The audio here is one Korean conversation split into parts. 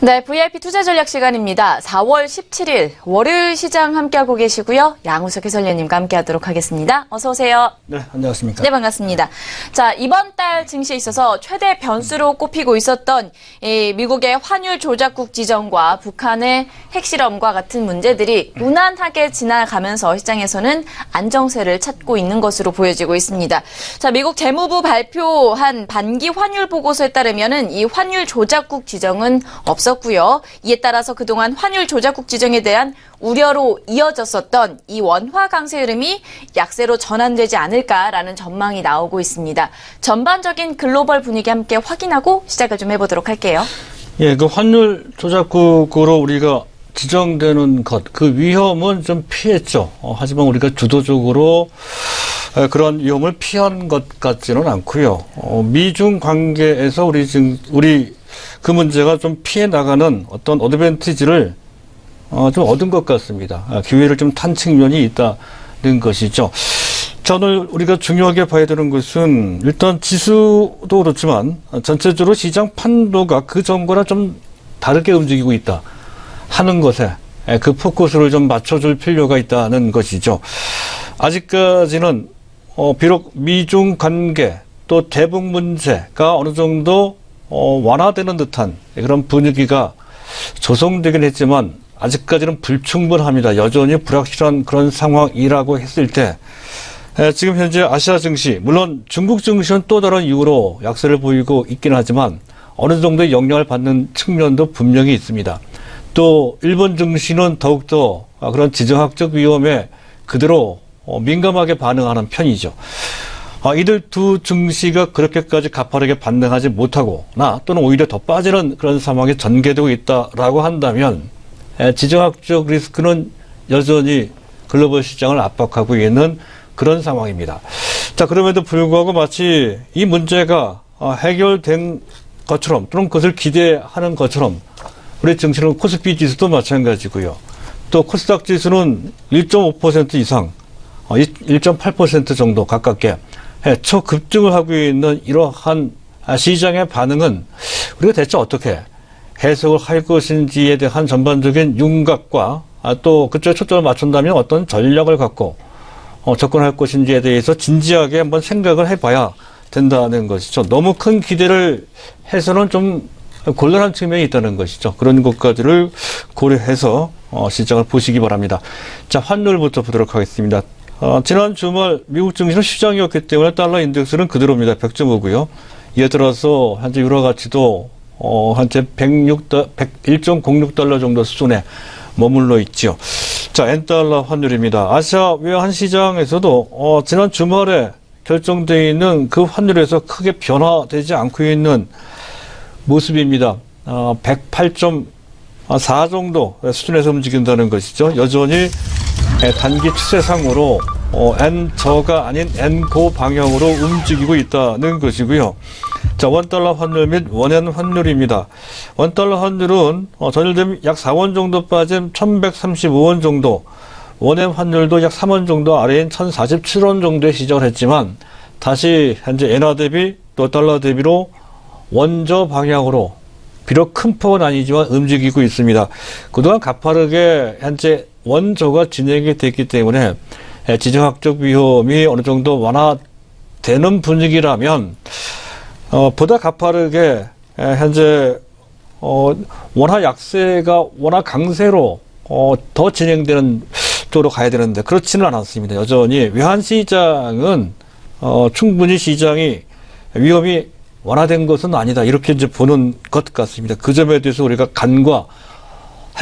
네, VIP 투자 전략 시간입니다. 4월 17일 월요일 시장 함께하고 계시고요. 양우석 해설위원님과 함께하도록 하겠습니다. 어서 오세요. 네, 안녕하십니까. 네, 반갑습니다. 자, 이번 달 증시에 있어서 최대 변수로 꼽히고 있었던 이 미국의 환율 조작국 지정과 북한의 핵실험과 같은 문제들이 무난하게 지나가면서 시장에서는 안정세를 찾고 있는 것으로 보여지고 있습니다. 자, 미국 재무부 발표한 반기 환율 보고서에 따르면은 이 환율 조작국 지정은 없었 고요. 이에 따라서 그동안 환율 조작국 지정에 대한 우려로 이어졌었던 이 원화 강세 흐름이 약세로 전환되지 않을까라는 전망이 나오고 있습니다. 전반적인 글로벌 분위기 함께 확인하고 시작을 좀 해보도록 할게요. 예, 그 환율 조작국으로 우리가 지정되는 것, 그 위험은 좀 피했죠. 어, 하지만 우리가 주도적으로 에, 그런 위험을 피한 것 같지는 않고요. 어, 미중 관계에서 우리 지금 우리 그 문제가 좀 피해 나가는 어떤 어드밴티지를 어, 좀 얻은 것 같습니다. 아, 기회를 좀 탄 측면이 있다는 것이죠. 자, 오늘 우리가 중요하게 봐야 되는 것은 일단 지수도 그렇지만 전체적으로 시장 판도가 그 전과는 좀 다르게 움직이고 있다 하는 것에 예, 그 포커스를 좀 맞춰줄 필요가 있다는 것이죠. 아직까지는 어, 비록 미중 관계 또 대북 문제가 어느 정도 어, 완화되는 듯한 그런 분위기가 조성되긴 했지만 아직까지는 불충분합니다. 여전히 불확실한 그런 상황이라고 했을 때 에, 지금 현재 아시아 증시 물론 중국 증시는 또 다른 이유로 약세를 보이고 있긴 하지만 어느 정도의 영향을 받는 측면도 분명히 있습니다. 또 일본 증시는 더욱더 그런 지정학적 위험에 그대로 어, 민감하게 반응하는 편이죠. 아, 이들 두 증시가 그렇게까지 가파르게 반등하지 못하거나 또는 오히려 더 빠지는 그런 상황이 전개되고 있다라고 한다면 에, 지정학적 리스크는 여전히 글로벌 시장을 압박하고 있는 그런 상황입니다. 자, 그럼에도 불구하고 마치 이 문제가 어, 해결된 것처럼 또는 그것을 기대하는 것처럼 우리 증시는 코스피 지수도 마찬가지고요. 또 코스닥 지수는 1.5% 이상, 어, 1.8% 정도 가깝게 초급증을 하고 있는 이러한 시장의 반응은 우리가 대체 어떻게 해석을 할 것인지에 대한 전반적인 윤곽과 또 그쪽에 초점을 맞춘다면 어떤 전략을 갖고 어, 접근할 것인지에 대해서 진지하게 한번 생각을 해봐야 된다는 것이죠. 너무 큰 기대를 해서는 좀 곤란한 측면이 있다는 것이죠. 그런 것까지를 고려해서 어, 시장을 보시기 바랍니다. 자, 환율부터 보도록 하겠습니다. 어, 지난 주말 미국 증시는 시장이었기 때문에 달러 인덱스는 그대로입니다. 100.5고요. 이에 들어서 현재 유로 가치도 어, 현재 106, 101.06달러 정도 수준에 머물러 있죠. 자, 엔달러 환율입니다. 아시아 외환 시장에서도 어, 지난 주말에 결정되어 있는 그 환율에서 크게 변화되지 않고 있는 모습입니다. 어, 108.4 정도 수준에서 움직인다는 것이죠. 여전히 단기 추세상으로 어, N저가 아닌 N고 방향으로 움직이고 있다는 것이고요. 자, 원달러 환율 및 원엔 환율입니다. 원달러 환율은 어, 전일 대비 약 4원 정도 빠진 1135원 정도, 원엔 환율도 약 3원 정도 아래인 1047원 정도에 시작을 했지만 다시 현재 엔화 대비 또 달러 대비로 원저 방향으로 비록 큰 폭은 아니지만 움직이고 있습니다. 그동안 가파르게 현재 원저가 진행이 됐기 때문에 지정학적 위험이 어느 정도 완화되는 분위기라면 어, 보다 가파르게 현재 어, 원화 약세가 원화 강세로 어, 더 진행되는 쪽으로 가야 되는데 그렇지는 않았습니다. 여전히 외환 시장은 어, 충분히 시장이 위험이 완화된 것은 아니다. 이렇게 이제 보는 것 같습니다. 그 점에 대해서 우리가 간과할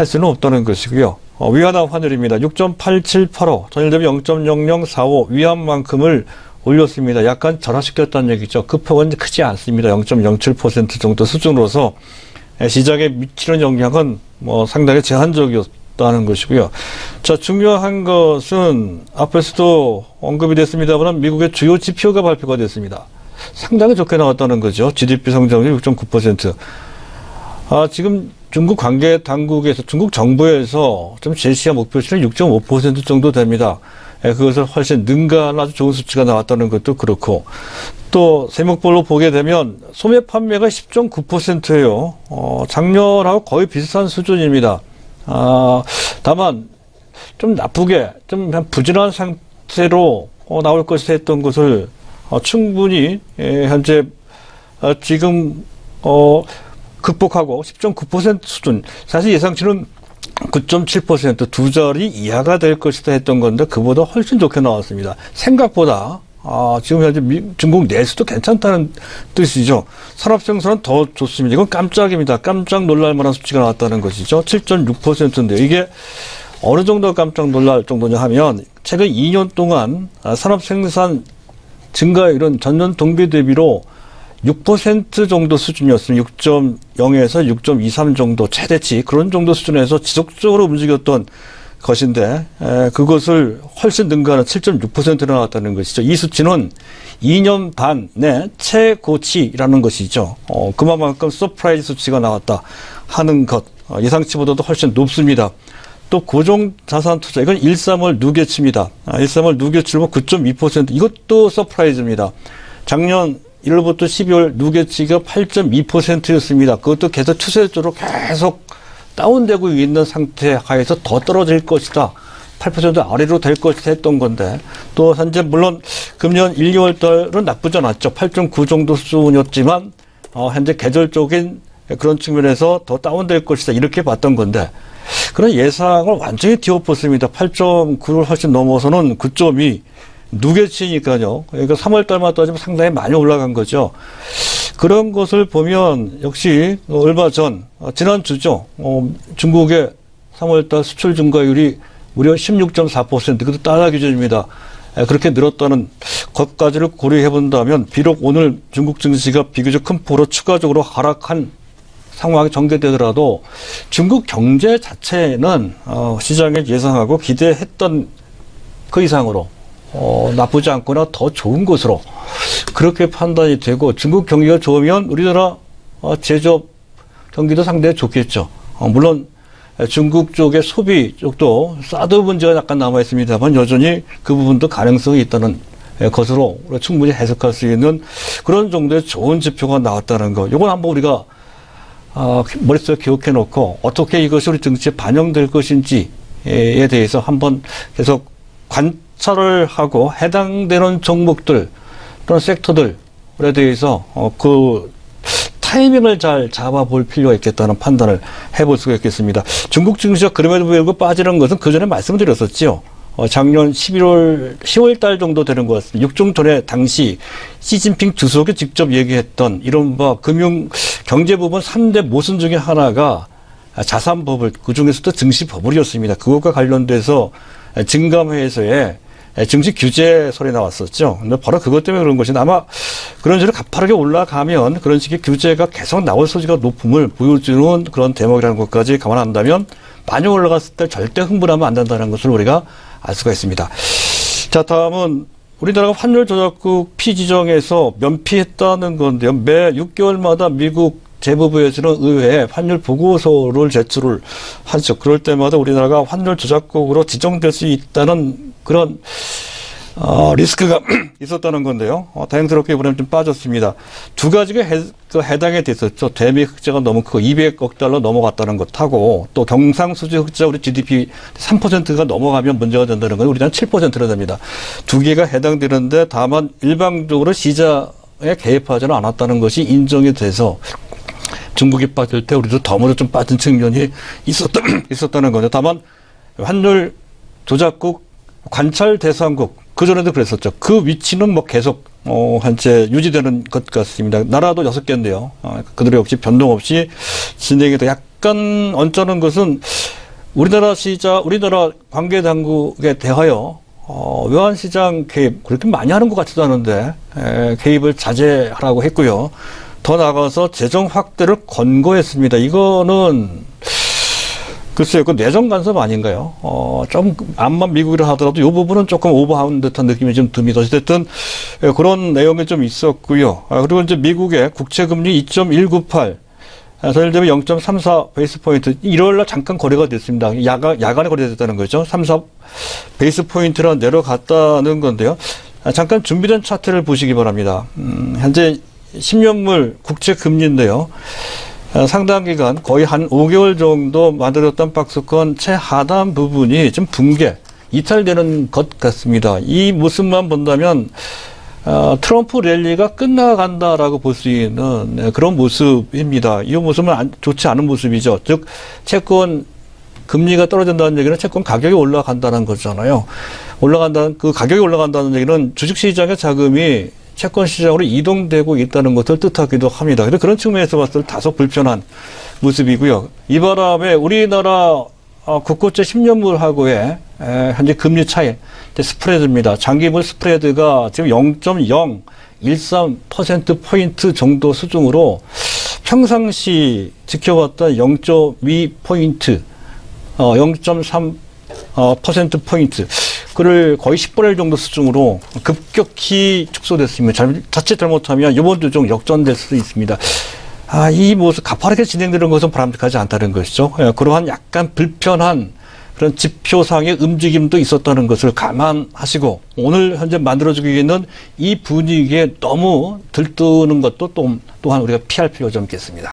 수는 없다는 것이고요. 어, 위안화 환율입니다. 6.8785, 전일 대비 0.0045 위안만큼을 올렸습니다. 약간 절하시켰다는 얘기죠. 그 폭은 크지 않습니다. 0.07% 정도 수준으로서 시장에 미치는 영향은 뭐 상당히 제한적이었다는 것이고요. 자, 중요한 것은 앞에서도 언급이 됐습니다만 미국의 주요 지표가 발표가 됐습니다. 상당히 좋게 나왔다는 거죠. GDP 성장률 6.9%. 아, 지금 중국 관계 당국에서 중국 정부에서 좀 제시한 목표치는 6.5% 정도 됩니다. 예, 그것을 훨씬 능가한 아주 좋은 수치가 나왔다는 것도 그렇고 또 세목별로 보게 되면 소매 판매가 10.9%예요. 어, 작년하고 거의 비슷한 수준입니다. 아, 다만 좀 나쁘게 좀 부진한 상태로 어, 나올 것이 했던 것을 어, 충분히 예, 현재 어, 지금 어, 극복하고 10.9% 수준. 사실 예상치는 9.7%두 자리 이하가 될 것이다 했던 건데 그보다 훨씬 좋게 나왔습니다. 생각보다 아, 지금 현재 미, 중국 내수도 괜찮다는 뜻이죠. 산업 생산은 더 좋습니다. 이건 깜짝입니다. 깜짝 놀랄 만한 수치가 나왔다는 것이죠. 7.6%인데 이게 어느 정도 깜짝 놀랄 정도냐 하면 최근 2년 동안 아, 산업 생산 증가율은 전년 동기 대비로 6% 정도 수준이었으면 6.0에서 6.23 정도 최대치 그런 정도 수준에서 지속적으로 움직였던 것인데 에, 그것을 훨씬 능가하는 7.6%로 나왔다는 것이죠. 이 수치는 2년 반 내 최고치라는 것이죠. 어, 그만큼 surprise 수치가 나왔다 하는 것 어, 예상치보다도 훨씬 높습니다. 또 고정 자산 투자 이건 1.3월 누계치입니다. 아, 1.3월 누계치로 9.2% 이것도 surprise입니다. 작년 1월부터 12월 누계치가 8.2%였습니다. 그것도 계속 추세적으로 계속 다운되고 있는 상태 하에서 더 떨어질 것이다. 8% 아래로 될 것이다 했던 건데 또 현재 물론 금년 1, 2월 달은 나쁘지 않았죠. 8.9 정도 수준이었지만 어, 현재 계절적인 그런 측면에서 더 다운될 것이다. 이렇게 봤던 건데 그런 예상을 완전히 뒤엎었습니다. 8.9를 훨씬 넘어서는 9.2 누계치니까요. 그러니까 3월 달만 따지면 상당히 많이 올라간 거죠. 그런 것을 보면 역시 얼마 전 어, 지난 주죠. 어, 중국의 3월 달 수출 증가율이 무려 16.4% 그것도 달러 기준입니다. 에, 그렇게 늘었다는 것까지를 고려해 본다면 비록 오늘 중국 증시가 비교적 큰 폭으로 추가적으로 하락한 상황이 전개되더라도 중국 경제 자체는 어, 시장에 예상하고 기대했던 그 이상으로 어, 나쁘지 않거나 더 좋은 것으로 그렇게 판단이 되고 중국 경기가 좋으면 우리나라 어, 제조업 경기도 상당히 좋겠죠. 어, 물론 중국 쪽의 소비 쪽도 사드 문제가 약간 남아 있습니다만 여전히 그 부분도 가능성이 있다는 것으로 충분히 해석할 수 있는 그런 정도의 좋은 지표가 나왔다는 거. 이건 한번 우리가 어, 머릿속에 기억해 놓고 어떻게 이것이 우리 정치에 반영될 것인지에 대해서 한번 계속 관 찰을 하고 해당되는 종목들 또는 섹터들에 대해서 어, 그 타이밍을 잘 잡아볼 필요가 있겠다는 판단을 해볼 수가 있겠습니다. 중국 증시가 그럼에도 불구하고 빠지는 것은 그 전에 말씀드렸었죠. 어, 작년 11월, 10월 달 정도 되는 것 같습니다. 6종 전에 당시 시진핑 주석이 직접 얘기했던 이른바 금융 경제 부분 3대 모순 중에 하나가 자산버블, 그 중에서도 증시버블이었습니다. 그것과 관련돼서 증감회에서의 증시 규제 소리 나왔었죠. 근데 바로 그것 때문에 그런 것이 아마 그런 식으로 가파르게 올라가면 그런 식의 규제가 계속 나올 소지가 높음을 보여주는 그런 대목이라는 것까지 감안한다면 많이 올라갔을 때 절대 흥분하면 안 된다는 것을 우리가 알 수가 있습니다. 자, 다음은 우리나라가 환율 조작국 피지정에서 면피했다는 건데요. 매 6개월마다 미국 재무부에서는 의회에 환율 보고서를 제출을 하죠. 그럴 때마다 우리나라가 환율 조작국으로 지정될 수 있다는 그런 어, 리스크가 있었다는 건데요. 어, 다행스럽게 이번에는 좀 빠졌습니다. 두 가지가 해, 그 해당이 됐었죠. 대미 흑자가 너무 크고 200억 달러 넘어갔다는 것하고 또 경상수지 흑자 우리 GDP 3%가 넘어가면 문제가 된다는 건 우리나라 7%나 됩니다. 두 개가 해당되는데 다만 일방적으로 시장에 개입하지는 않았다는 것이 인정이 돼서 중국이 빠질 때 우리도 덤으로 좀 빠진 측면이 있었다, 있었다는 거죠. 다만 환율 조작국 관찰 대상국 그 전에도 그랬었죠. 그 위치는 뭐 계속 어 현재 유지되는 것 같습니다. 나라도 여섯 개인데요. 어, 그들이 역시 변동 없이 진행이 돼 약간 언짢은 것은 우리나라 시장, 우리나라 관계 당국에 대하여 어, 외환시장 개입 그렇게 많이 하는 것 같지도 않은데 에, 개입을 자제하라고 했고요. 더 나아가서 재정 확대를 권고했습니다. 이거는 글쎄요, 그 내정 간섭 아닌가요? 어, 좀, 암만 미국이라 하더라도 이 부분은 조금 오버한 듯한 느낌이 좀 듭니다. 어쨌든, 그런 내용이 좀 있었고요. 아, 그리고 이제 미국의 국채금리 2.198, 아, 예를 들면 0.34 베이스 포인트 1월 날 잠깐 거래가 됐습니다. 야간 야간에 거래됐다는 거죠. 34 베이스 포인트로 내려갔다는 건데요. 아, 잠깐 준비된 차트를 보시기 바랍니다. 음, 현재 10년물 국채 금리인데요. 어, 상당 기간 거의 한 5개월 정도 만들었던 박스권 최하단 부분이 좀 붕괴, 이탈되는 것 같습니다. 이 모습만 본다면 어, 트럼프 랠리가 끝나간다라고 볼 수 있는 네, 그런 모습입니다. 이 모습은 안- 좋지 않은 모습이죠. 즉 채권 금리가 떨어진다는 얘기는 채권 가격이 올라간다는 거잖아요. 올라간다는 그 가격이 올라간다는 얘기는 주식 시장의 자금이 채권 시장으로 이동되고 있다는 것을 뜻하기도 합니다. 그래서 그런 측면에서 봤을 때 다소 불편한 모습이고요. 이 바람에 우리나라 어, 국고채 10년물하고의 에, 현재 금리 차이, 스프레드입니다. 장기물 스프레드가 지금 0.013% 포인트 정도 수준으로 평상시 지켜왔던 0.2 포인트, 어, 0.3 어, 퍼센트 포인트 그를 거의 10분의 1 정도 수준으로 급격히. 잘, 자칫 잘못하면 이번 주 중 역전될 수도 있습니다. 아, 이 모습 가파르게 진행되는 것은 바람직하지 않다는 것이죠. 예, 그러한 약간 불편한 그런 지표상의 움직임도 있었다는 것을 감안하시고 오늘 현재 만들어지고 있는 이 분위기에 너무 들뜨는 것도 또, 또한 우리가 피할 필요가 좀 있겠습니다.